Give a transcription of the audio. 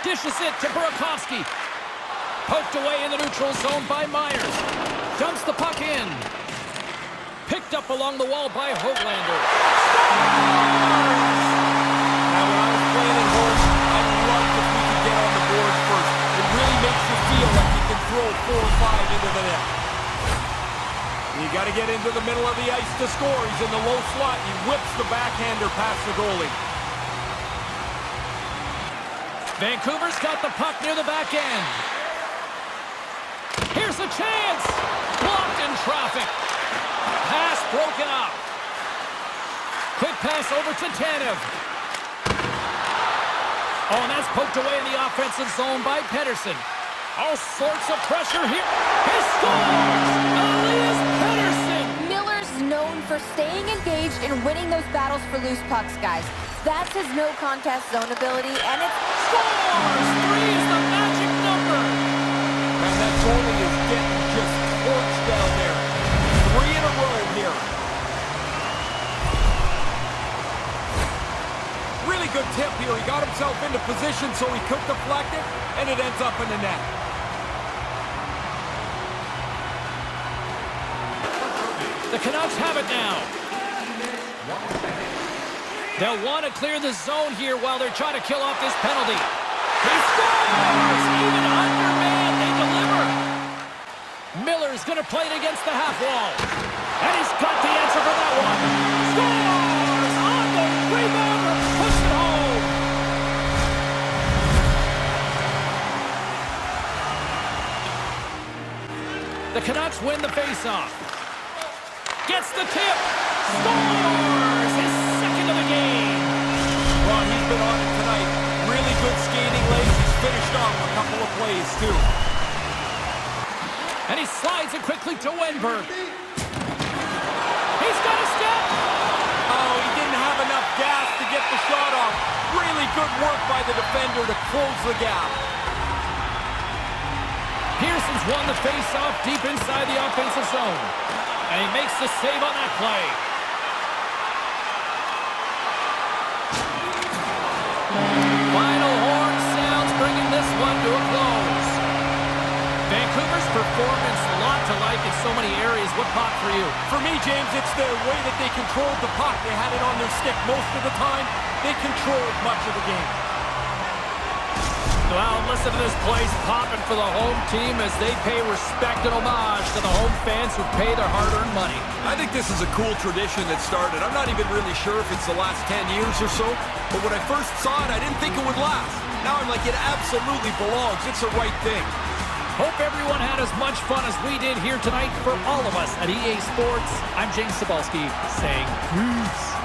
Dishes it to Burakovsky. Poked away in the neutral zone by Myers. Dumps the puck in. Picked up along the wall by Hoglander. Now, when I was playing at home, I loved if we could get on the board first. It really makes you feel like you can throw four or five into the net. You got to get into the middle of the ice to score. He's in the low slot. He whips the backhander past the goalie. Vancouver's got the puck near the back end. Here's a chance. Blocked in traffic. Pass broken up. Quick pass over to Tanev. Oh, and that's poked away in the offensive zone by Pettersson. All sorts of pressure here. He scores! Elias Pettersson! Miller's known for staying engaged and winning those battles for loose pucks, guys. That's his no-contest zone ability, and it's Scores! Three is the magic number. And that goalie is getting just torched down there. Three in a row here. Really good tip here. He got himself into position so he could deflect it, and it ends up in the net. The Canucks have it now. They'll want to clear the zone here while they're trying to kill off this penalty. He scores! Even under man, they deliver. Miller's going to play it against the half wall. And he's got the answer for that one. Scores! On the rebounder. Push it home. The Canucks win the faceoff. Gets the tip. Scores! Well, on it tonight. Really good skating legs. He's finished off a couple of plays, too. And he slides it quickly to Wennberg. He's got a step. Oh, he didn't have enough gas to get the shot off. Really good work by the defender to close the gap. Pearson's won the face-off deep inside the offensive zone. And he makes the save on that play. Final horn sounds bringing this one to a close. Vancouver's performance, a lot to like in so many areas. What pot for you? For me, James, it's the way that they controlled the puck. They had it on their stick most of the time. They controlled much of the game. Well, listen to this place popping for the home team as they pay respect and homage to the home fans who pay their hard-earned money. I think this is a cool tradition that started. I'm not even really sure if it's the last 10 years or so, but when I first saw it, I didn't think it would last. Now I'm like, it absolutely belongs. It's the right thing. Hope everyone had as much fun as we did here tonight for all of us at EA Sports. I'm James Cybulski saying peace.